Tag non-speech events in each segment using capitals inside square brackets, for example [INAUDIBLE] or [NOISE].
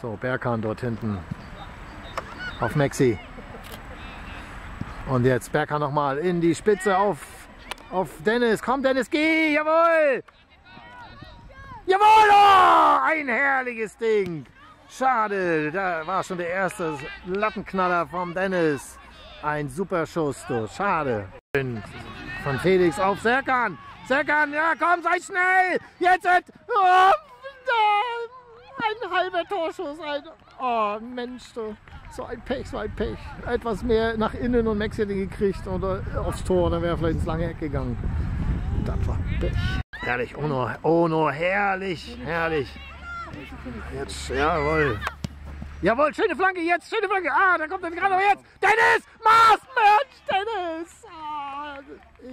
So, Berkan dort hinten auf Maxi. Und jetzt Berkan nochmal in die Spitze auf, auf Dennis. Komm Dennis, geh, jawohl! Jawohl, oh, ein herrliches Ding. Schade, da war schon der erste Lattenknaller vom Dennis. Ein super Schuss, du. Schade. Von Felix auf Serkan. Serkan, ja komm, sei schnell. Jetzt, oh, da, ein halber Torschuss. Ein, oh Mensch, du. So ein Pech, so ein Pech. Etwas mehr nach innen und Max hätte gekriegt oder aufs Tor, dann wäre er vielleicht ins lange Eck gegangen. Das war Pech. Herrlich, Ono, Ono, herrlich, herrlich. Jetzt, jawohl. Jawohl, schöne Flanke jetzt, schöne Flanke. Ah, da kommt er gerade noch jetzt. Dennis, Mars, Mensch, Dennis. Ah,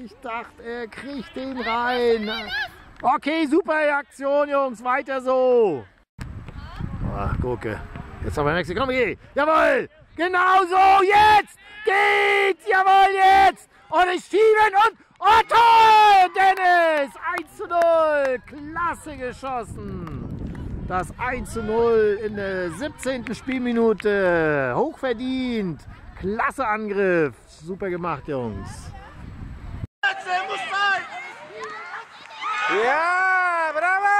ich dachte, er kriegt den rein. Okay, super Aktion, Jungs, weiter so. Ach, Gurke. Jetzt haben wir Mexiko. Komm, geh. Jawohl. Genau so. Jetzt geht's. Jawohl, jetzt. Und ich schieben und Tor, Dennis. 1 zu 0. Klasse geschossen. Das 1 zu 0 in der 17. Spielminute. Hochverdient. Klasse Angriff. Super gemacht, Jungs. Ja, bravo!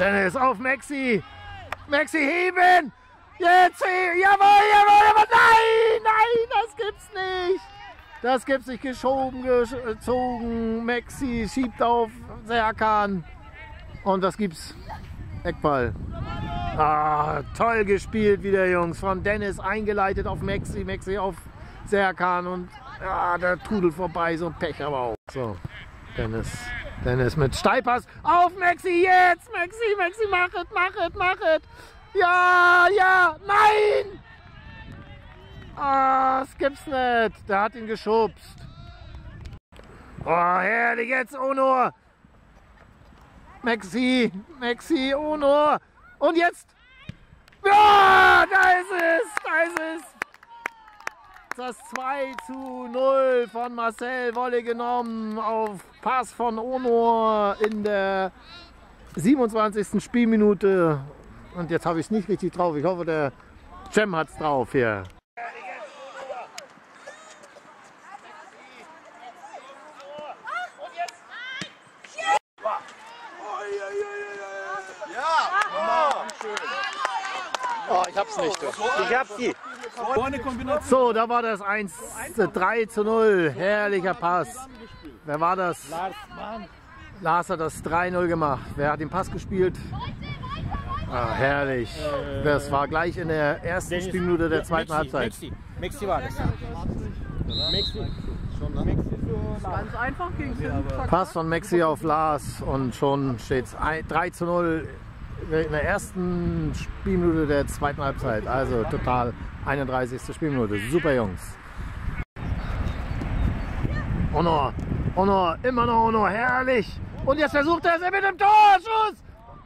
Dennis auf Maxi. Maxi heben. Jetzt heben. Jawohl, jawohl, jawohl. Nein, nein, das gibt's nicht. Das gibt's nicht. Geschoben, gezogen. Maxi schiebt auf Serkan. Und das gibt's. Eckball. Ah, toll gespielt wieder, Jungs. Von Dennis eingeleitet auf Maxi. Maxi auf Serkan. Und ja, der Trudel vorbei. So ein Pech aber auch. So, Dennis. Dennis mit Steilpass auf Maxi jetzt. Maxi, Maxi, mach es, mach es, mach es. Ja, ja, nein. Ah, das gibt's nicht. Der hat ihn geschubst. Oh, herrlich jetzt, Onur. Maxi, Maxi, Onur. Und jetzt. Ja, da ist es, da ist es das 2 zu 0 von Marcel Wolle genommen auf Pass von Onor in der 27. Spielminute. Und jetzt habe ich es nicht richtig drauf. Ich hoffe, der Cem hat es drauf hier. Oh, ich hab's nicht. Ich hab die. So, da war das 1, 3 zu 0. Herrlicher Pass. Wer war das? Lars. Lars hat das 3-0 gemacht. Wer hat den Pass gespielt? Ah, herrlich. Das war gleich in der ersten Spielminute der zweiten Halbzeit. Mexi war das. Mexi. Ganz einfach ging es Pass von Mexi auf Lars und schon steht es 3 zu 0 in der ersten Spielminute der zweiten Halbzeit. Also total 31. Spielminute. Super Jungs. Honor, Honor, immer noch Honor, herrlich. Und jetzt versucht er es mit dem Torschuss.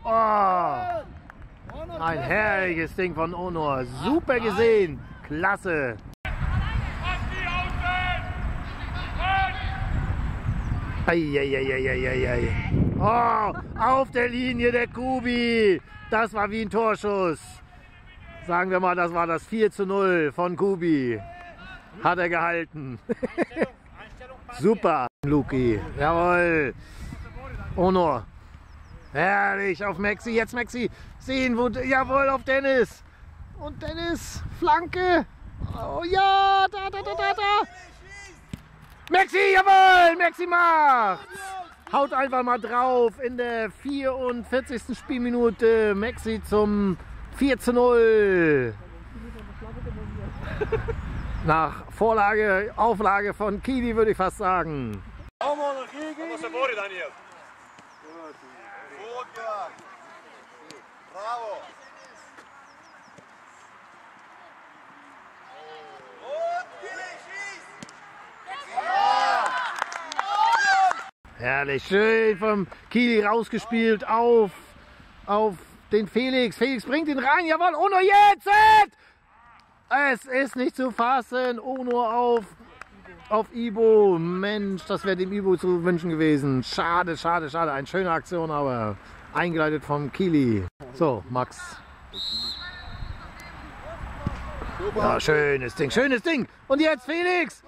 Oh. Ein herrliches Ding von Honor. Super gesehen. Klasse. Eieieiei. Oh, auf der Linie der Kubi. Das war wie ein Torschuss. Sagen wir mal, das war das 4 zu 0 von Kubi. Hat er gehalten. Super, Luki. Jawohl. Honor. Herrlich auf Maxi. Jetzt Maxi. Sehen, wo. Jawohl, auf Dennis. Und Dennis. Flanke. Oh ja, da, da, da, da, da. Maxi, jawohl, Maxi macht. Haut einfach mal drauf in der 44. Spielminute. Maxi zum 4 zu 0. [LAUGHS] Nach Vorlage, Auflage von Kili würde ich fast sagen. Bravo! Herrlich, schön vom Kili rausgespielt auf, auf den Felix. Felix bringt ihn rein, jawohl, Ono jetzt! Es ist nicht zu fassen, Ono auf auf Ibo. Mensch, das wäre dem Ibo zu wünschen gewesen. Schade, schade, schade. Eine schöne Aktion, aber eingeleitet vom Kili. So, Max. Ja, schönes Ding, schönes Ding. Und jetzt Felix.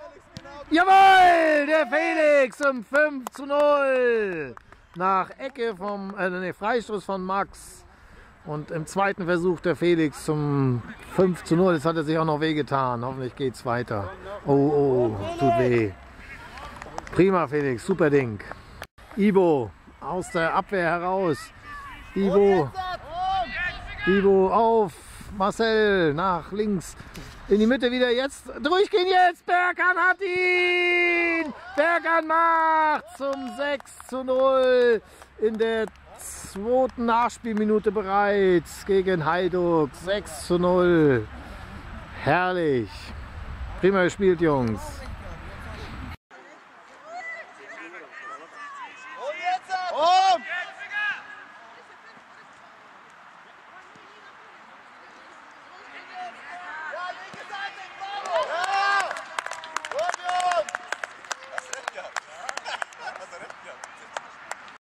Jawohl, der Felix zum 5 zu 0. Nach Ecke vom, äh, nee, Freistoß von Max. Und im zweiten Versuch der Felix zum 5 zu 0. Jetzt hat er sich auch noch wehgetan. Hoffentlich geht es weiter. Oh, oh, tut weh. Prima, Felix. Super Ding. Ibo aus der Abwehr heraus. Ibo. Ibo auf. Marcel nach links. In die Mitte wieder jetzt. Durchgehen jetzt. Berkan hat ihn. Berkan macht zum 6 zu 0 in der zweiten Nachspielminute bereits gegen Heiduk. 6 zu 0. Herrlich. Prima gespielt, Jungs.